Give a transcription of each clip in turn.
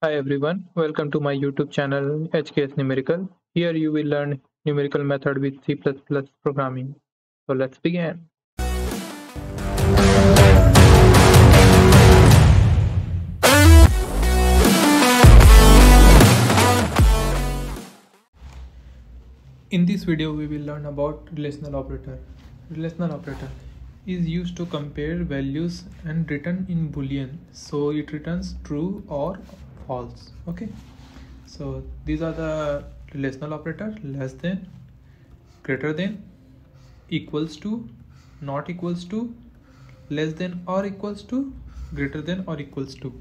Hi everyone, welcome to my YouTube channel HKS Numerical. Here you will learn numerical method with C++ programming. So let's begin. In this video we will learn about relational operator. Relational operator is used to compare values and return in boolean so it returns true or false. Okay. So these are the relational operator less than greater than equals to not equals to less than or equals to greater than or equals to.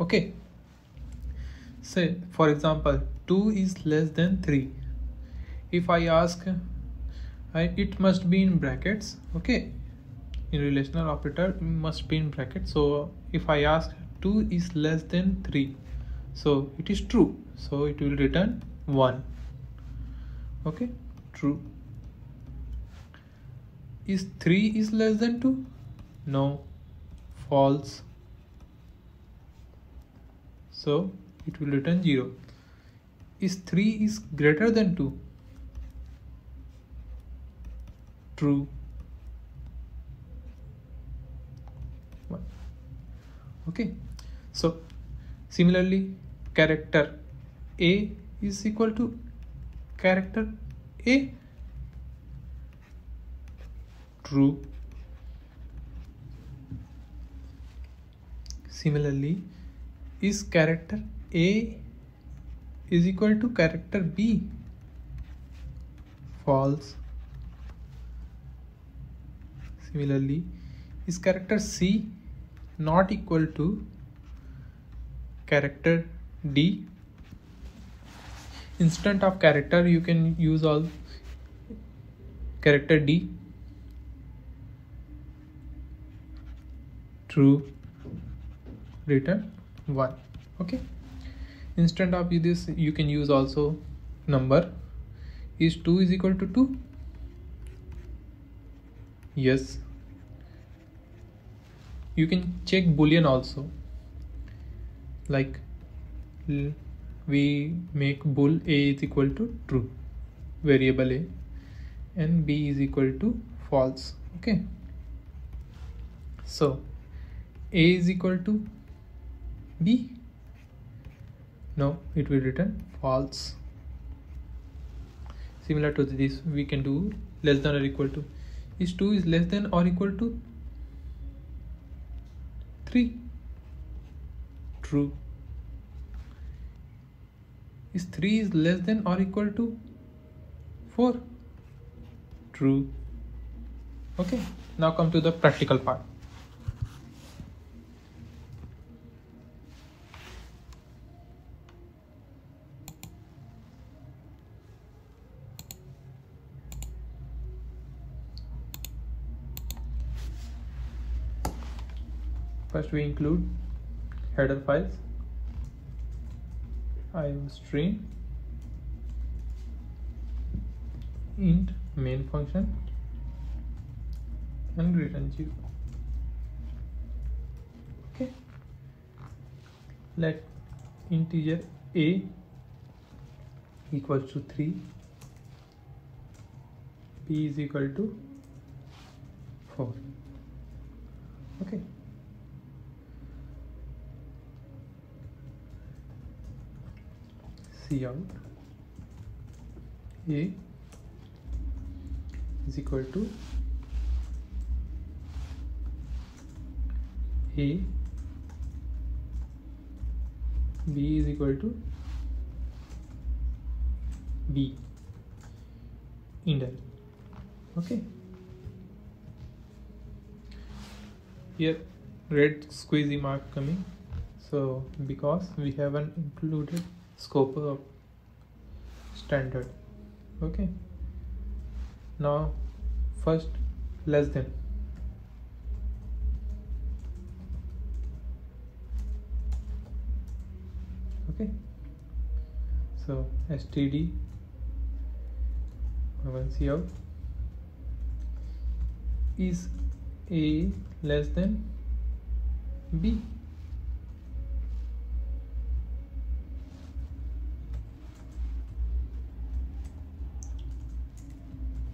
Okay. Say for example 2 is less than 3 if I ask I, it must be in brackets. Okay. In relational operator must be in brackets. So if I ask 2 is less than 3 so it is true. So it will return 1 okay? True. Is 3 is less than 2 no. False. So it will return 0 is 3 is greater than 2 true. Okay? So similarly character a is equal to character a. True. Similarly is character a is equal to character b? False. Similarly is character c not equal to character D. Instant of character you can use all character D. True. Return 1 okay. Instant of this you can use also number. Is 2 is equal to 2 yes. You can check boolean also. Like we make bool a is equal to true variable a and b is equal to false okay? So a is equal to b. No it will return false. Similar to this we can do less than or equal to. Is 2 is less than or equal to 3 true is 3 is less than or equal to 4 true. Okay. Now come to the practical part. First we include header files iostream int main function and return 0 okay. Let integer a equals to 3 b is equal to 4 okay out a is equal to a. B is equal to b. endl okay. Here red squeezy mark coming. So because we haven't included scope of standard. Okay. Now first less than. Okay. So std cout is a less than b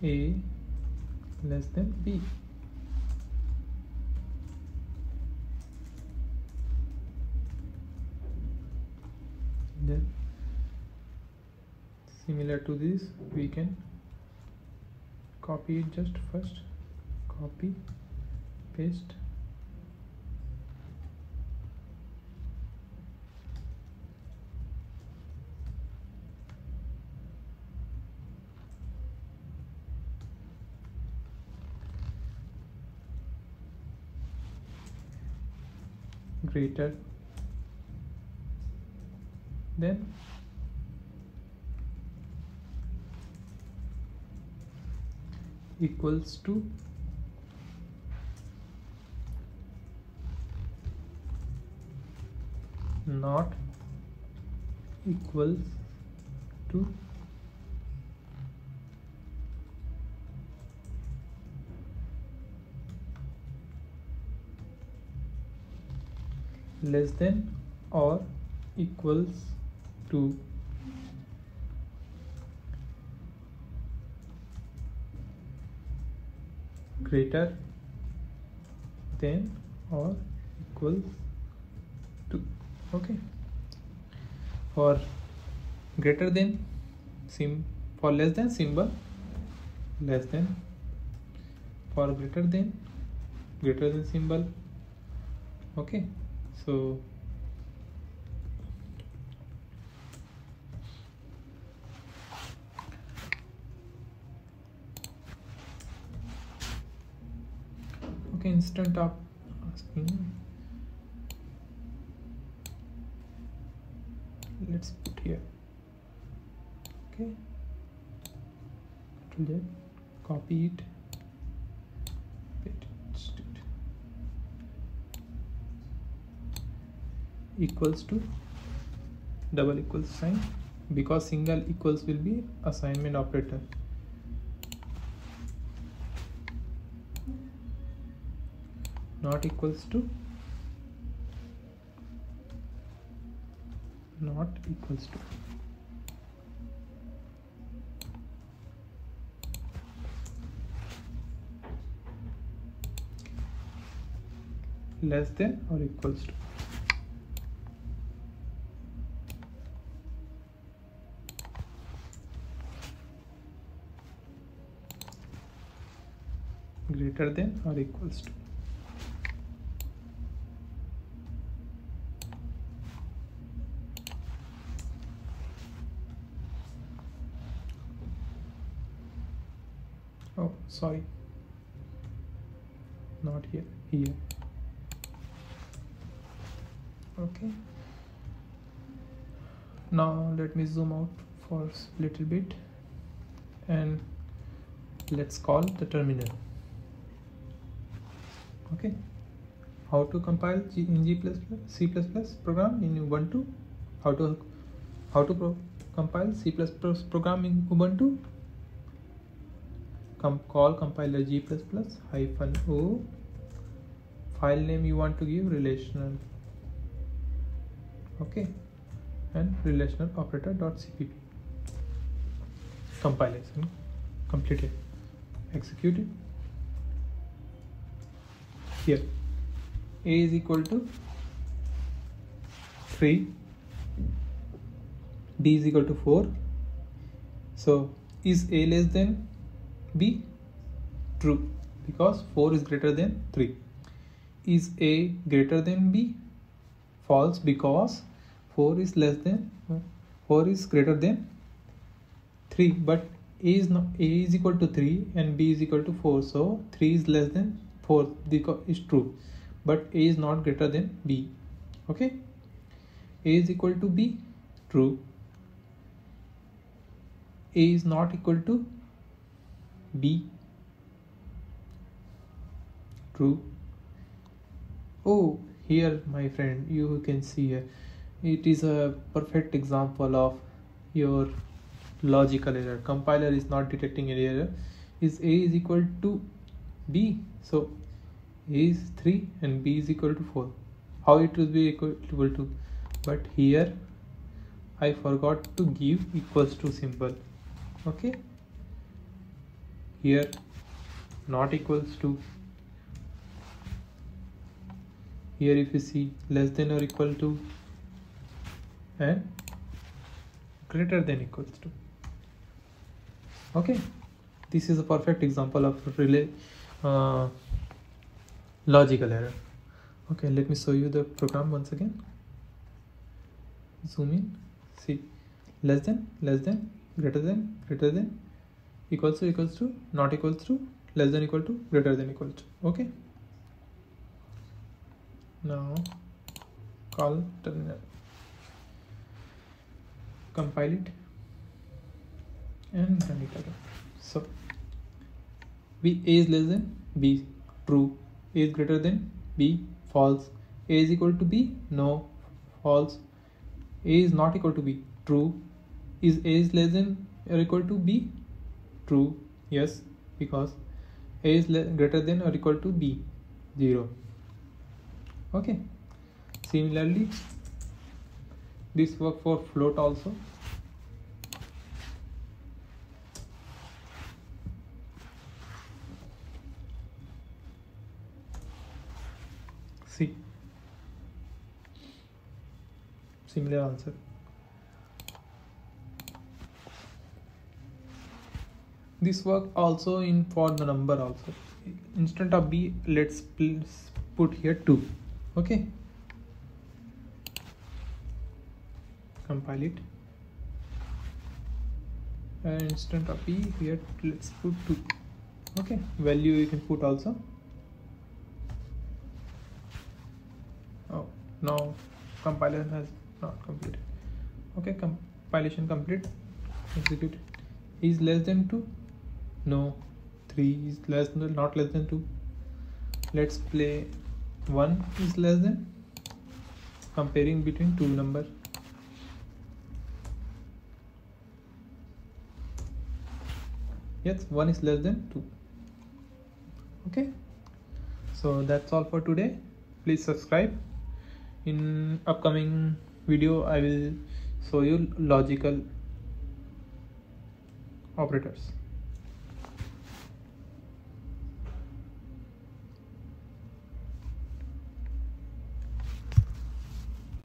a less than b. Then similar to this we can copy it just first. Copy paste greater than equals to not equals to less than or equals to greater than or equals to okay for greater than sim for less than symbol less than for greater than greater than symbol okay so okay instant of asking. Let's put here. Okay. Copy it paste it equals to double equals sign because single equals will be assignment operator. Not equals to not equals to. Less than or equals to greater than or equals to oh sorry. Not here here. Okay. Now let me zoom out for a little bit and let's call the terminal okay. How to compile G in G++ C++ program in Ubuntu? How to how to compile C++ program in Ubuntu? Com call compiler g++ hyphen o. File name you want to give relational. Okay. And relational operator dot cpp compilation completed. Execute it here. A is equal to 3 b is equal to 4 so is a less than b? True because 4 is greater than 3 is a greater than b? False because 4 is less than 4 is greater than 3 but a is not a is equal to 3 and b is equal to 4 so 3 is less than 4 because is true. But a is not greater than b. Okay? A is equal to b? True. A is not equal to B? True. Oh here my friend you can see here. It is a perfect example of your logical error. Compiler is not detecting any error. Is a is equal to b. So a is 3 and b is equal to 4 how it will be equal to? But here I forgot to give equals to symbol. Okay? Here not equals to. Here if you see less than or equal to and greater than equals to. Okay? This is a perfect example of relay uh, logical error. Okay let me show you the program once again. Zoom in. See less than less than greater than greater than equals to equals to not equals to less than equal to greater than equal to. Okay. Now call terminal. Compile it and run it again. So b a is less than b true. A is greater than b false. A is equal to b no false. A is not equal to b true. Is a is less than or equal to b true? Yes because a is greater than or equal to b 0 okay. Similarly this work for float also see similar answer this work also in for the number also. Instead of b let's put here 2 okay? Compile it. And instead of b here let's put 2 okay? Value you can put also. Oh now compiler has Ah, not completed okay compilation complete. Execute. Is less than 2 no. 3 is less than not less than 2 let's play 1 is less than. Comparing between two number. Yes 1 is less than 2 okay. So that's all for today. Please subscribe in upcoming video i will show you logical operators